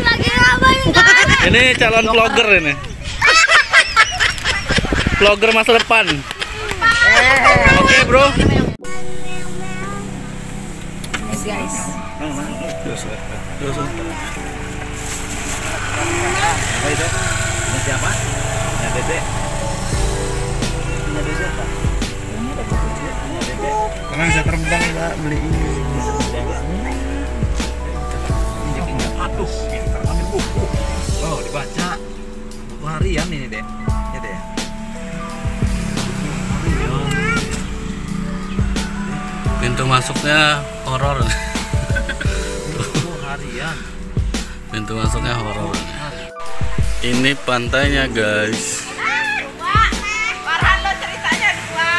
Lagi ngapain kan? Ini calon vlogger ini. Vlogger masa depan. Oke, Bro. Guys. Apa itu? Ini siapa? Ini Dede. Ini Dede apa? Ini Dede. Karena bisa terbang mbak beli ini. Aduh. Uh, Oh, dibaca. Buku harian ini deh. Ya deh. Harian. Pintu masuknya horor. Buku harian. Pintu masuknya horor. Ini pantainya, guys. Farhan lo ceritanya dua.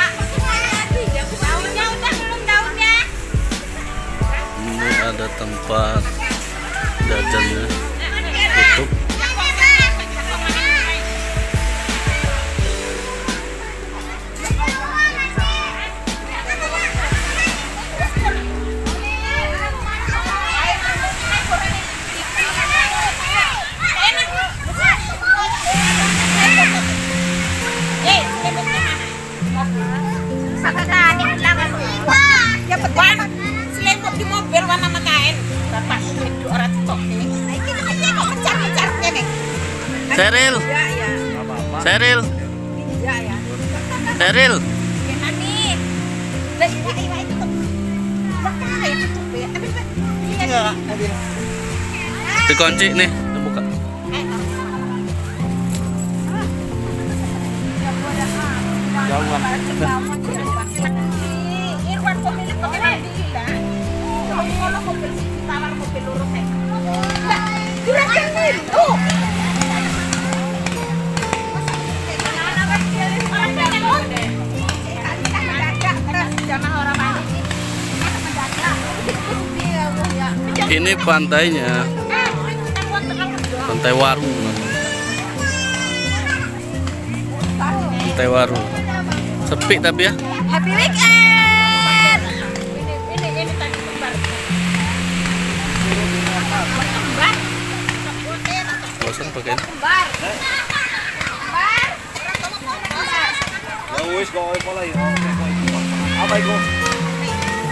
Di mobil warna makain. Bapak itu orang tok. Nah, ini aja kok mencar-mencar nih. Seril, Ya, ya. Seril, Ya, ya. Seril. Iya, iya. Ya. Iya. Dikunci nih, dibuka. Jauhan. Irwan pemilik pemilik gila. Kalau ngono mobil siji tawar mobil loro nek. Lah, juragan itu. Ini pantainya, pantai Waru. namanya. Pantai Waru. Sepi tapi ya. Happy weekend. Ini ini ini tadi kembar. Kembar. Bosan pakai. Kembar. Kembar. Ya wis kok pola ya. Apa itu?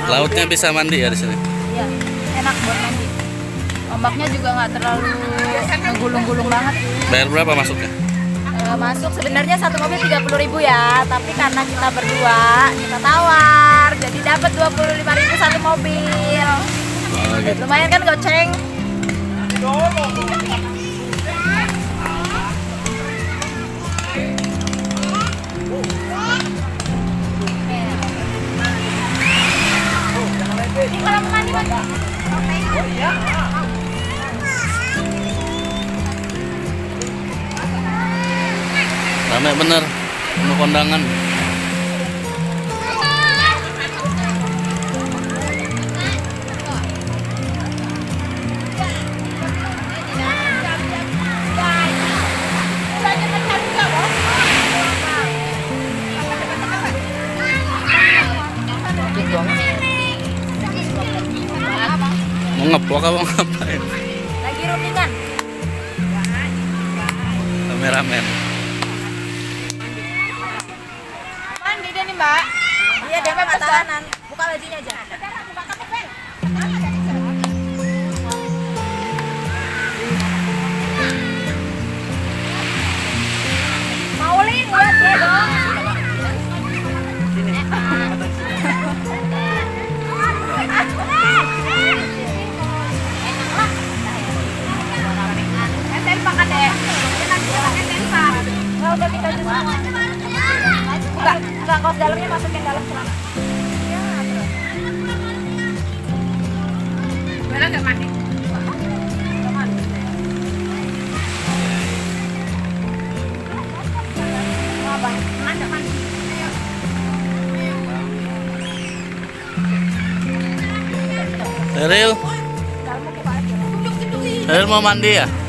Lautnya bisa mandi ya di sini. Iya, enak buat mandi. Ombaknya juga nggak terlalu ngegulung-gulung banget. Bayar berapa masuknya? Eh, masuk sebenarnya satu mobil 30.000 ya, tapi karena kita berdua kita tawar, jadi dapat 25.000 satu mobil. Oh, gitu. Lumayan kan goceng? Rame bener. Penuh kondangan. Mau ngeplok apa ngapain? Lagi rundingan. Kameramen. Mbak. Iya deh mbak tahanan. Buka bajunya aja. Maulin lihat dia dong. Aja. Eril mau mandi ya?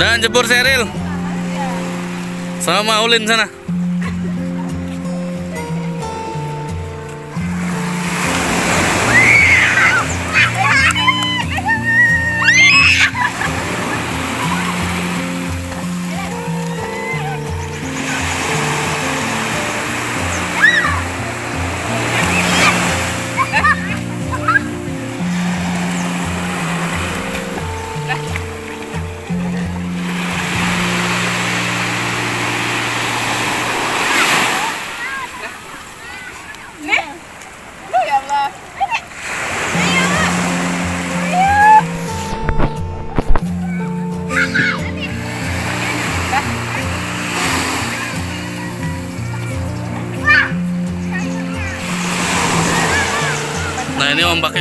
Dan jebur Seril. Sama Ulin sana.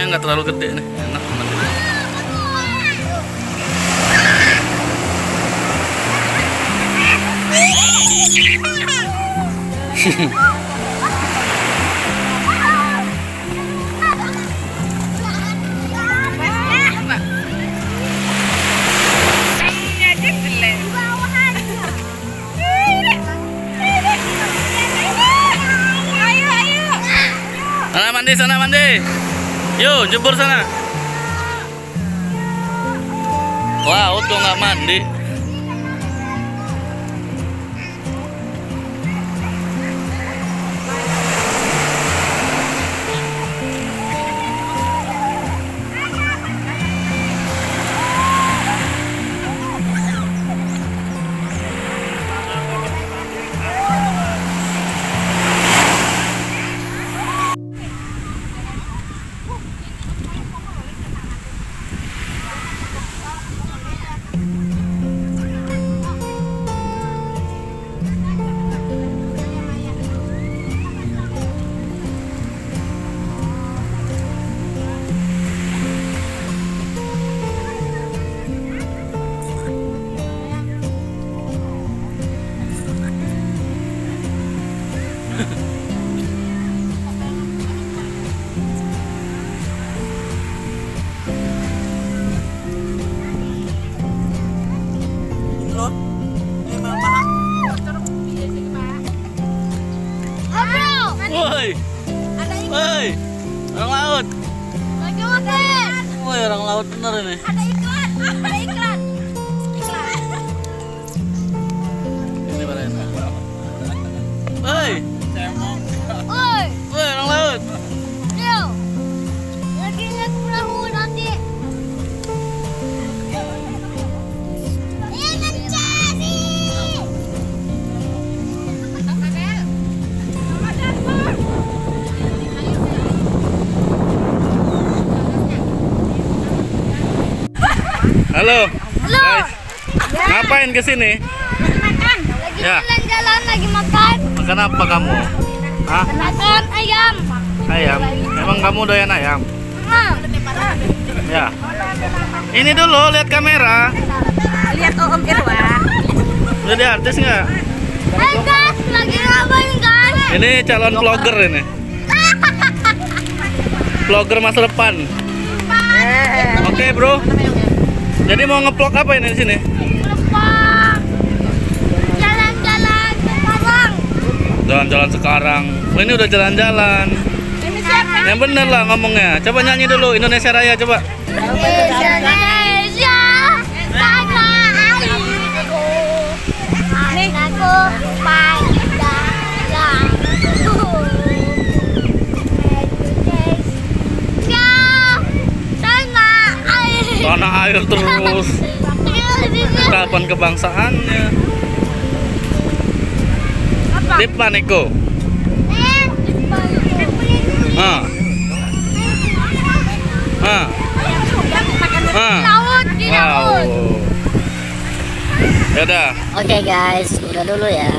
Nggak terlalu gede nih, enak banget. Sana mandi, sana mandi. Yuk, jebur sana. Laut kok nggak mandi. Woi, orang laut bener ini. ada iklan Halo. Guys, ngapain ke sini? Makan. Lagi Ya. jalan-jalan lagi makan. Makan apa kamu? Hah? Makan ayam. Ayam. Emang kamu doyan ayam? Nah, Ya. Ini dulu lihat kamera. lihat Om Irwan Jadi artis nggak? Hai guys, lagi ngapain guys? Ini calon vlogger ini. Vlogger masa depan. Oke bro. Jadi mau ngeplok apa ini di sini? Jalan-jalan sekarang. Jalan-jalan sekarang. Oh, ini udah jalan-jalan. Yang bener lah ngomongnya. Coba nyanyi dulu Indonesia Raya coba. Indonesia tanah airku Anakku tanah mikir terus kapan kebangsaannya. Dipa Niko. Ah. Ah. Ah. Laut di Wow. Ya udah. Oke guys, udah dulu ya.